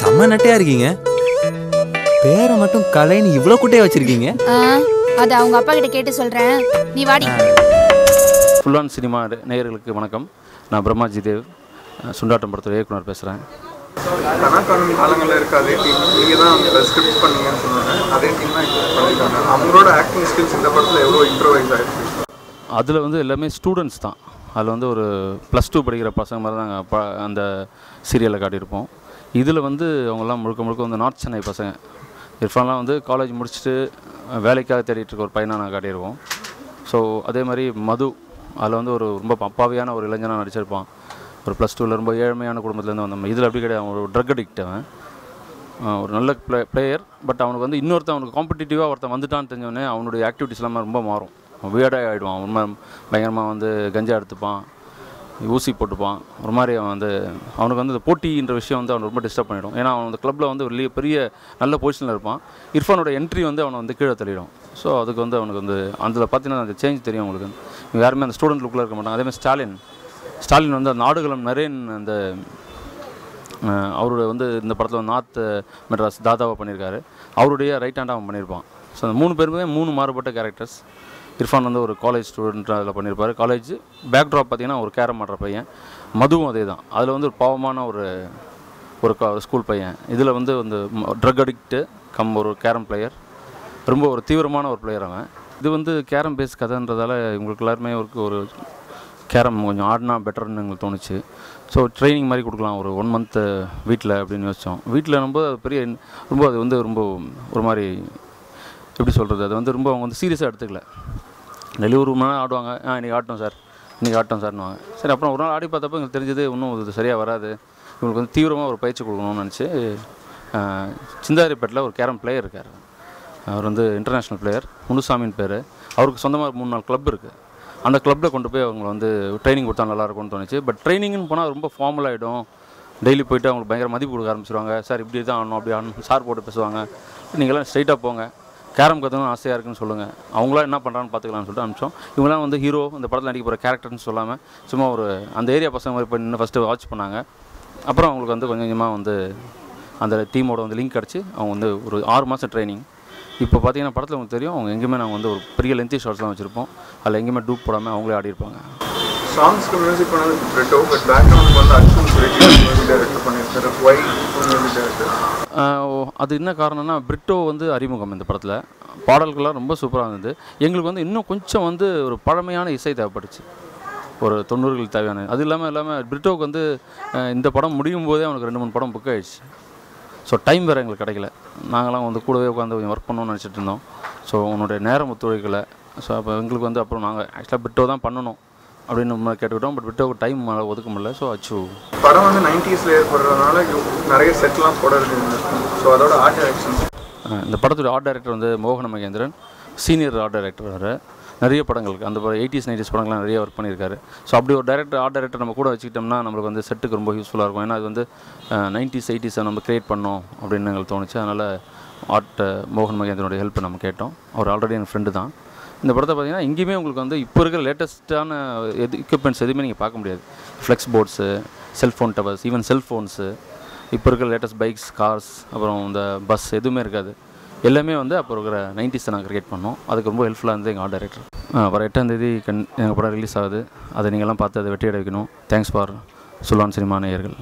செம்ம நட்டையா இருக்கீங்க. பேரை மட்டும் கலைன்னு இவ்வளோ குட்டையா வச்சிருக்கீங்க. அது அவங்க அப்பா கிட்ட கேட்டு சொல்றேன். நீ வாடி. ஃபுல் ஆன் சினிமா நேயர்களுக்கு வணக்கம். நான் பிரம்மாஜி தேவ். சுண்டாட்டம் படத்தோட இயக்குனர் பேசுகிறேன் கணக்கான காலங்களில் இருக்க அதே டீம் நீங்கள் தான் அந்த ஸ்கிரிப்ட் பண்ணீங்கன்னு சொன்னாங்க. அதே டீம் தான் இப்போ பண்ணியிருக்காங்க. அவங்களோட ஆக்டிங் ஸ்கில்ஸ் இந்த படத்தில் எவ்வளோ இம்ப்ரவைஸ் ஆயிருக்கு? அதில் வந்து எல்லாமே ஸ்டூடெண்ட்ஸ் தான். அதில் வந்து ஒரு ப்ளஸ் டூ படிக்கிற பசங்க மாதிரி தான் நாங்கள் ப அந்த சீரியலில் காட்டியிருப்போம். இதில் வந்து அவங்கெல்லாம் முழுக்க முழுக்க வந்து நார்த் சென்னை பசங்க. இர்ஃபான்லாம் வந்து காலேஜ் முடிச்சுட்டு வேலைக்காக தேடிட்டு இருக்க ஒரு பையனாக நான் காட்டியிருவோம் ஸோ அதே மாதிரி மது அதில் வந்து ஒரு ரொம்ப அப்பாவியான ஒரு இளைஞனாக நடிச்சிருப்பான். ஒரு ப்ளஸ் டூவில் ரொம்ப ஏழ்மையான குடும்பத்துலேருந்து வந்தவன். இதில் அப்படி கிடையாது. அவன் ஒரு ட்ரக் அடிக்ட் அவன். ஒரு நல்ல ப்ளே பிளேயர் பட் அவனுக்கு வந்து இன்னொருத்தன் அவனுக்கு காம்படிட்டிவாக ஒருத்தன் வந்துட்டான்னு தெரிஞ்சவொடனே அவனுடைய ஆக்டிவிட்டிஸ் எல்லாமே ரொம்ப மாறும். வியர்டாக ஆகிடுவான் உண்மை பயங்கரமாக வந்து கஞ்சா எடுத்துப்பான். ஊசி போட்டுப்பான். ஒரு மாதிரி அவன் வந்து அவனுக்கு வந்து இந்த போட்டின்ற விஷயம் வந்து அவனை ரொம்ப டிஸ்டர்ப் பண்ணிடும். ஏன்னா அவன் அந்த கிளப்பில் வந்து ஒரு பெரிய நல்ல பொசிஷனில் இருப்பான். இர்ஃபானோட என்ட்ரி வந்து அவனை வந்து கீழே தள்ளிடும். ஸோ அதுக்கு வந்து அவனுக்கு வந்து அதில் பார்த்தீங்கன்னா அந்த சேஞ்ச் தெரியும் அவங்களுக்கு. யாருமே அந்த ஸ்டூடெண்ட் லுக்கில் இருக்க மாட்டாங்க. அதேமாதிரி ஸ்டாலின். ஸ்டாலின் வந்து அந்த ஆடுகளம் நரேன் அந்த அவருடைய வந்து இந்த படத்தில் நார்த் மெட்ராஸ் தாதாவை பண்ணியிருக்காரு. அவருடைய ரைட் ஹேண்டாக அவன் பண்ணியிருப்பான். ஸோ அந்த மூணு பேருமே மூணு மாறுபட்ட கேரக்டர்ஸ் இர்ஃபான் வந்து ஒரு காலேஜ் ஸ்டூடெண்ட் அதில் பண்ணியிருப்பார் காலேஜ் பேக் ட்ராப் பார்த்தீங்கன்னா ஒரு கேரம் ஆடுற பையன். மதுவும் அதே தான் அதில் வந்து ஒரு பாவமான ஒரு ஒரு ஸ்கூல் பையன். இதில் வந்து வந்து ட்ரக் அடிக்ட்டு கம் ஒரு கேரம் பிளேயர் ரொம்ப ஒரு தீவிரமான ஒரு பிளேயர் அவன். இது வந்து கேரம் பேஸ் கதைன்றதால இவங்களுக்கு எல்லாருமே ஒரு ஒரு கேரம் கொஞ்சம் ஆடினா பெட்டர்னு எங்களுக்கு தோணுச்சு. ஸோ ட்ரைனிங் மாதிரி கொடுக்கலாம். ஒரு ஒன் மந்த்து வீட்டில் அப்படின்னு யோசித்தோம் வீட்டில் ரொம்ப பெரிய ரொம்ப அது வந்து ரொம்ப ஒரு மாதிரி எப்படி சொல்கிறது அது வந்து ரொம்ப அவங்க வந்து சீரியஸாக எடுத்துக்கல. டெய்லி ஒரு மணி நேரம் ஆடுவாங்க. ஆ இன்றைக்கி ஆட்டோம் சார். இன்றைக்கி ஆட்டோம் சார்னுவாங்க சரி அப்புறம் ஒரு நாள் ஆடி பார்த்தப்போ எங்களுக்கு தெரிஞ்சது இன்னும் இது சரியாக வராது. இவங்களுக்கு வந்து தீவிரமாக ஒரு பயிற்சி கொடுக்கணும்னு நினச்சி சிந்தாரிப்பேட்டில் ஒரு கேரம் பிளேயர் இருக்கார். அவர் வந்து இன்டர்நேஷ்னல் பிளேயர் முனுசாமின்னு பேர். அவருக்கு சொந்தமாக மூணு நாலு கிளப் இருக்குது அந்த கிளப்பில் கொண்டு போய் அவங்கள வந்து ட்ரைனிங் கொடுத்தா நல்லா இருக்கும்னு தோணுச்சு. பட் ட்ரைனிங்னு போனால் ரொம்ப ஃபார்மல் ஆகிடும் டெய்லி போயிட்டு அவங்களுக்கு பயங்கர மதிப்பு கொடுக்க ஆரம்பிச்சிருவாங்க. சார் இப்படி தான் ஆனும் அப்படி ஆடணும் சார் போட்டு பேசுவாங்க. நீங்களாம் ஸ்ட்ரைட்டாக போங்க. கேரம் கற்றுக்கணும் ஆசையாக இருக்குன்னு சொல்லுங்கள் அவங்களாம் என்ன பண்ணுறான்னு பார்த்துக்கலாம்னு சொல்லிட்டு அனுப்பிச்சோம். இவங்களாம் வந்து ஹீரோ இந்த படத்தில் நடிக்க போகிற கேரக்டர்னு சொல்லாமல் சும்மா ஒரு அந்த ஏரியா பசங்க மாதிரி போய் நின்று ஃபஸ்ட்டு வாட்ச் பண்ணாங்க. அப்புறம் அவங்களுக்கு வந்து கொஞ்சம் கொஞ்சமாக வந்து அந்த டீமோட வந்து லிங்க் கிடச்சி அவங்க வந்து ஒரு ஆறு மாதம் ட்ரைனிங் இப்போ பார்த்தீங்கன்னா படத்தில் உங்களுக்கு தெரியும் அவங்க எங்கேயுமே நாங்கள் வந்து ஒரு பெரிய லென்த்தி ஷார்ட்ஸ்லாம் வச்சுருப்போம். அதில் எங்கேயுமே டூப் போடாமல் அவங்களே ஆடிருப்பாங்க சாங்ஸ்க்கு மியூசிக் பண்ணது பிரிட்டோ பட் பேக்ரவுண்டுக்கு வந்து அர்ஜுன் சுரேஷ் மியூசிக் டைரக்டர் பண்ணியிருக்காரு. ஒய் மியூசிக் டைரக்டர் ஓ, அது என்ன காரணம்னா பிரிட்டோ வந்து அறிமுகம் இந்த படத்தில். பாடல்கள்லாம் ரொம்ப சூப்பராக இருந்தது. எங்களுக்கு வந்து இன்னும் கொஞ்சம் வந்து ஒரு பழமையான இசை தேவைப்பட்டுச்சு. ஒரு தொண்ணூறுகள் தேவையான. அது இல்லாமல் இல்லாமல் பிரிட்டோவுக்கு வந்து இந்த படம் முடியும் போதே அவனுக்கு ரெண்டு மூணு படம் புக் ஆகிடுச்சு ஸோ டைம் வேறு எங்களுக்கு கிடைக்கல. நாங்களாம் வந்து கூடவே உட்காந்து கொஞ்சம் ஒர்க் பண்ணணும்னு நினச்சிட்டு இருந்தோம். ஸோ உன்னுடைய நேரம் ஒத்துழைக்கலை. ஸோ அப்போ எங்களுக்கு வந்து அப்புறம் நாங்கள் ஆக்சுவலாக பிட்டோ தான் பண்ணணும். அப்படின்னு முன்னாடி கேட்டுக்கிட்டோம். பட் பிட்டோவுக்கு டைம் ஒதுக்க முடியல. ஸோ அச்சு. படம் வந்து நைன்டிஸில் ஏற்படுறதுனால நிறைய செட்லாம் போட ஸோ அதோட ஆர்ட் டைரக்ஷன் இந்த படத்தோட ஆர்ட் டைரக்டர் வந்து மோகன மகேந்திரன் சீனியர் ஆர்ட் டைரக்டர் வேறு நிறைய படங்களுக்கு அந்த எயிட்டிஸ் நைன்டிஸ் படங்கள்லாம் நிறைய ஒர்க் பண்ணியிருக்காரு. ஸோ அப்படி ஒரு டேரக்டர் ஆர்ட் டைரக்டர் நம்ம கூட வச்சுக்கிட்டோம்னா நம்மளுக்கு வந்து செட்டுக்கு ரொம்ப யூஸ்ஃபுல்லாக இருக்கும். ஏன்னா அது வந்து நைன்டிஸ் எயிட்டிஸை நம்ம கிரியேட் பண்ணோம் அப்படின்னு எங்களுக்கு தோணுச்சு. அதனால் ஆர்ட் மோகன் மகேந்திரனுடைய ஹெல்ப் நம்ம கேட்டோம். அவர் ஆல்ரெடி என் ஃப்ரெண்டு தான். இந்த படத்தை பார்த்தீங்கன்னா எங்கேயுமே உங்களுக்கு வந்து இப்போ இருக்கிற லேட்டஸ்ட்டான எது எக்யூப்மெண்ட்ஸ் எதுவுமே நீங்கள் பார்க்க முடியாது. Flex boards cellphone towers even cellphones இப்போ இருக்கிற லேட்டஸ்ட் பைக்ஸ் கார்ஸ் அப்புறம் இந்த பஸ் எதுவுமே இருக்காது. எல்லாமே வந்து அப்போ இருக்கிற நைன்டிஸை நாங்கள் கிரியேட் பண்ணோம். அதுக்கு ரொம்ப ஹெல்ப்ஃபுல்லாக இருந்தது எங்கள் ஆர்ட் டைரக்டர் வர எட்டாந்தேதி கண் எங்கள் படம் ரிலீஸ் ஆகுது. அதை நீங்கள்லாம் பார்த்து அதை வெற்றி அடை வைக்கணும் தேங்க்ஸ் ஃபார் சுல்லான் சினிமா நேயர்கள்.